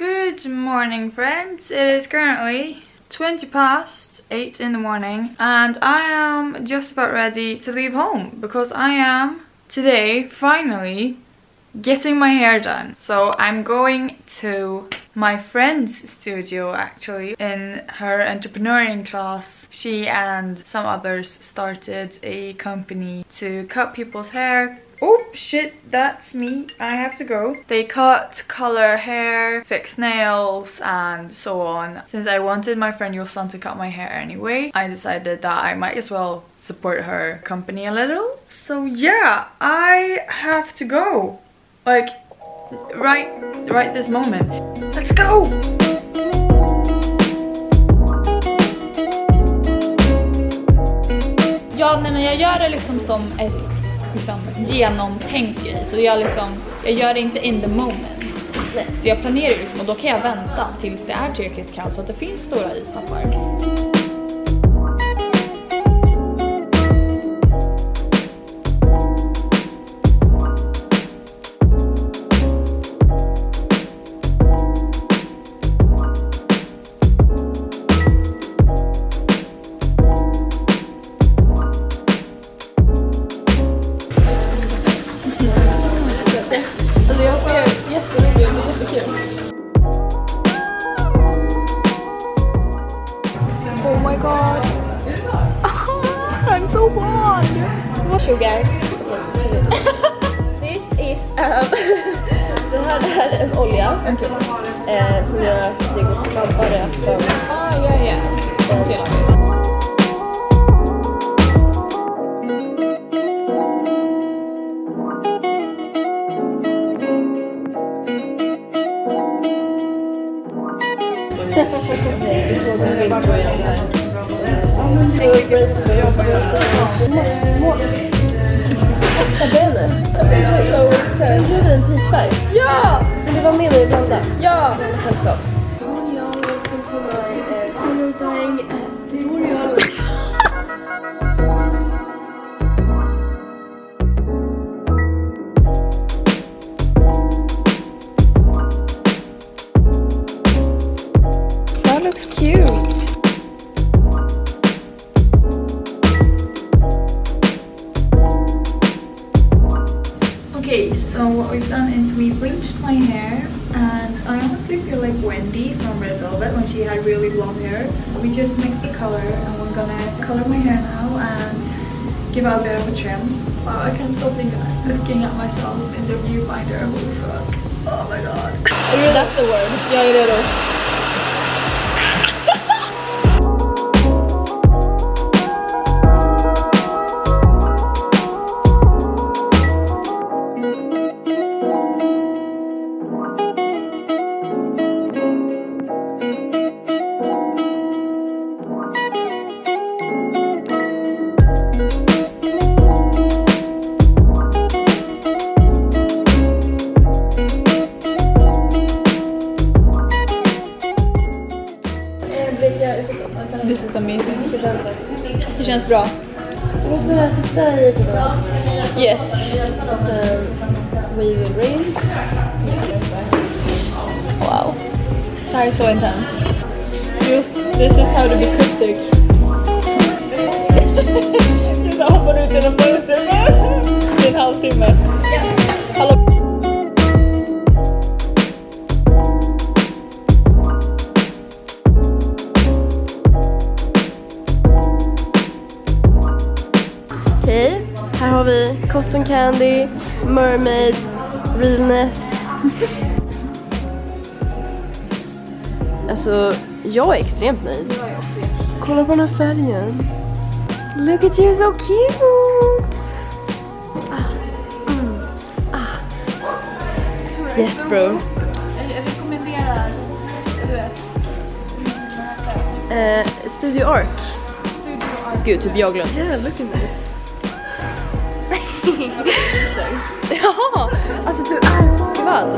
Good morning friends, it is currently 20 past 8 in the morning and I am just about ready to leave home because I am today finally getting my hair done. So I'm going to my friend's studio actually in her entrepreneuring class. She and some others started a company to cut people's hair Oh shit, that's me. I have to go. They cut, color hair, fix nails and so on. Since I wanted my friend Jossan to cut my hair anyway, I decided that I might as well support her company a little. So yeah, I have to go. Like, right, right this moment. Let's go! Ja, nej men jag gör det liksom som ett liksom, genomtänkt grej. Så jag, liksom, jag gör det inte in the moment. Så jag planerar liksom och då kan jag vänta tills det är tillräckligt kallt så att det finns stora istappar. Sugar. This is um, det här är en olja okay. eh, som gör att det går snabbare för Ah, ja, ja. Sånt gillar vi. Gjorde vi en peachfärg. Ja! Vill du vara med what we've done is we bleached my hair and I honestly feel like Wendy from Red Velvet when she had really blonde hair. We just mixed the color and we're gonna color my hair now and give out a bit of a trim. Wow, I can't stop looking at myself in the viewfinder. Holy fuck. Oh my god. That's the word. Jag är redo. This is amazing. Det känns bra. Du måste sitta i typ Yes. och sen we will rinse. Wow. Det här är så intens. Just, this is how to be cryptic. Jag hoppar ut genom fönstret här har vi Cotton Candy, Mermaid, Realness. Alltså, jag är extremt nöjd. Kolla på den här färgen. Look at you, so cute! Ah, mm, ah. Yes bro. Jag rekommenderar, du vet. Eh, Studio Arc. Studio Art. Gud, typ jag glömde. Yeah, look at me ja, alltså du är så skvad.